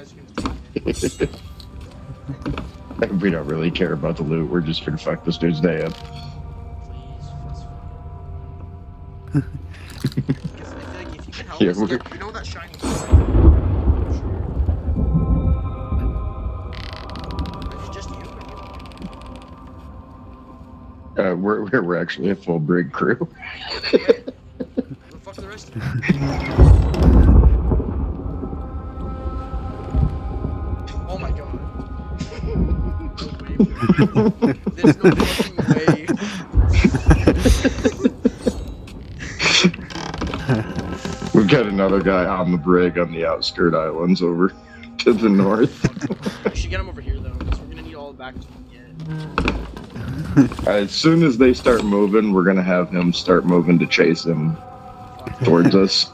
guys can take it. we don't really care about the loot. We're just gonna fuck this dude's day up. Please, that's fine. If- I feel like if you can help Yeah, we're- you know that shiny If it's just you, or you? Uh, we're, we're we're actually a full brig crew. There's no fucking way. We've got another guy on the brig on the outskirt islands over to the north. We should get him over here though, because we're gonna need all the back get. Uh, as soon as they start moving, we're gonna have him start moving to chase him towards us.